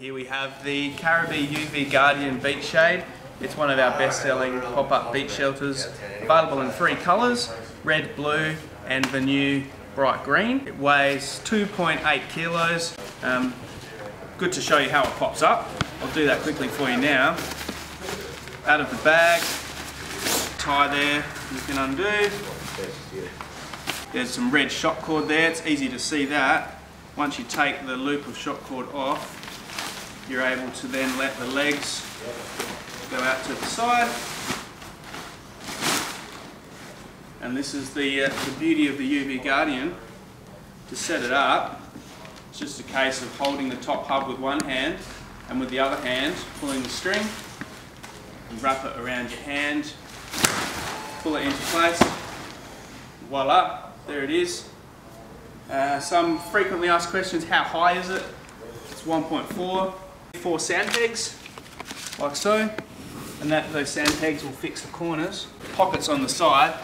Here we have the Caribee UV Guardian Beach Shade. It's one of our best-selling pop-up beach shelters, available in three colours, red, blue and the new bright green. It weighs 2.8 kilos. Um, good to show you how it pops up. I'll do that quickly for you now. Out of the bag, tie there, you can undo. There's some red shock cord there, it's easy to see that. Once you take the loop of shock cord off, you're able to then let the legs go out to the side. And this is the, uh, the beauty of the UV Guardian. To set it up, it's just a case of holding the top hub with one hand and with the other hand pulling the string. You wrap it around your hand, pull it into place. Voila, there it is. Uh, some frequently asked questions, how high is it? It's 1.4. Four sand pegs, like so. And that those sand pegs will fix the corners. Pockets on the side.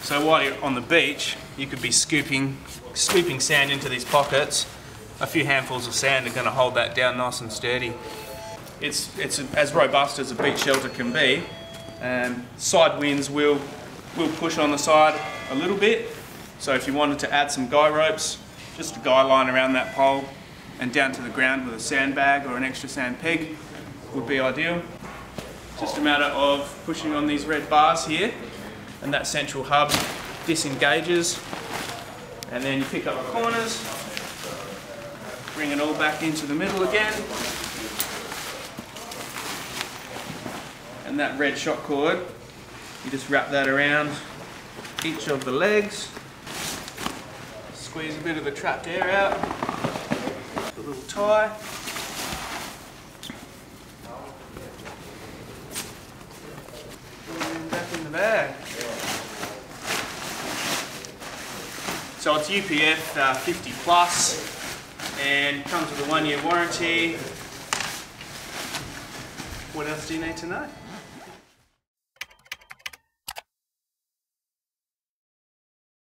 So while you're on the beach, you could be scooping, scooping sand into these pockets. A few handfuls of sand are going to hold that down nice and sturdy. It's, it's as robust as a beach shelter can be. Um, side winds will, will push on the side a little bit. So if you wanted to add some guy ropes, just a guy line around that pole and down to the ground with a sandbag or an extra sand peg would be ideal. Just a matter of pushing on these red bars here and that central hub disengages and then you pick up the corners, bring it all back into the middle again and that red shock cord, you just wrap that around each of the legs, squeeze a bit of the trapped air out, little tie, back in the bag. So it's UPF uh, 50 plus and comes with a one year warranty. What else do you need to know?